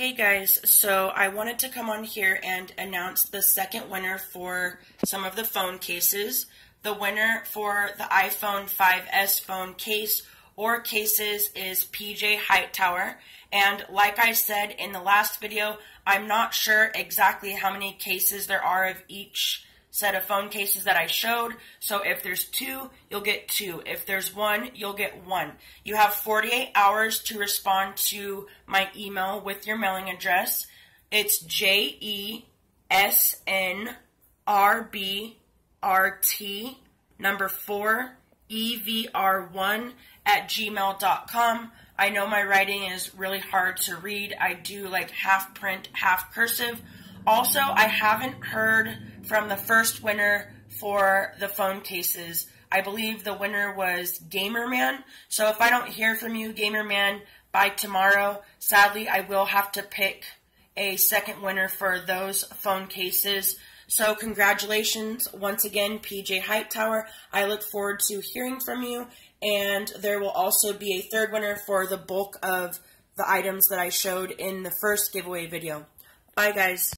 Hey guys, so I wanted to come on here and announce the second winner for some of the phone cases. The winner for the iPhone 5S phone case or cases is PJ Hightower. And like I said in the last video, I'm not sure exactly how many cases there are of each set of phone cases that I showed. So if there's two, you'll get two. If there's one, you'll get one. You have 48 hours to respond to my email with your mailing address. It's J E S N R B R T number four EVR1 at gmail.com. I know my writing is really hard to read. I do like half print, half cursive. Also, I haven't heard from the first winner for the phone cases. I believe the winner was Gamerman. So if I don't hear from you, Gamerman, by tomorrow, sadly, I will have to pick a second winner for those phone cases. So congratulations once again, PJ Hightower. I look forward to hearing from you. And there will also be a third winner for the bulk of the items that I showed in the first giveaway video. Bye, guys.